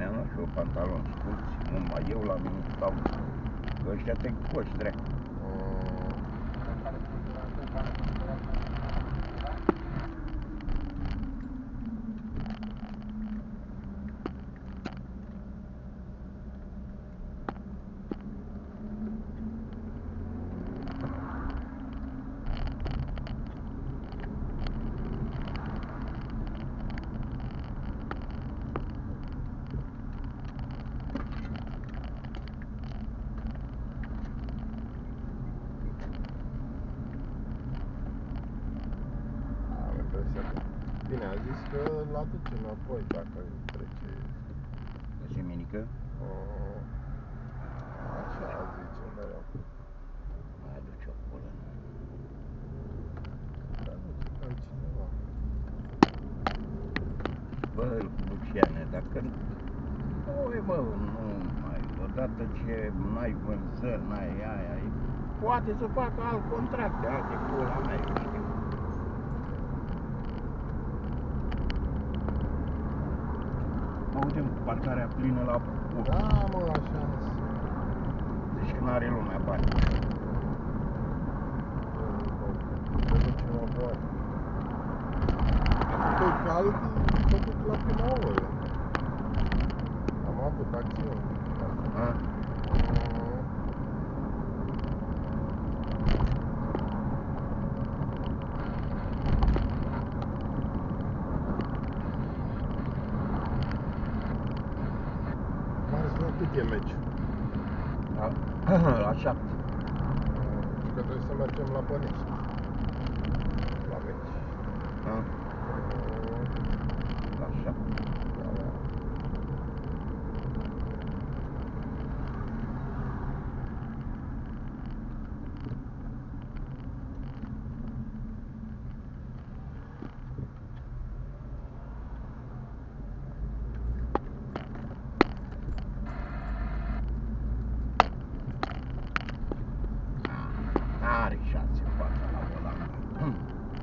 și o pantalon scurți, numai eu la minut stau. Că ăștia te coși, drept. Mm, Bine, a zis că îl aduce înapoi dacă trece. Semenică, Mm, Așa zice mereu. mai aduce o colă. Dar nu știu pe altcineva. Bă, Luciane, dacă Oi, mă, nu mai, odată ce n-ai vânzări, n-ai aia, e- poate să facă alt contract, alte pula mea, eu știu. Auzim, parcarea plină la ur. Da, mă, așa Deci că n-are lumea bani. Se duce la boare. Acum e cald, mă duc la prima cât e meci? La, la 7. Că trebuie să mergem la Bănești. La meci. A?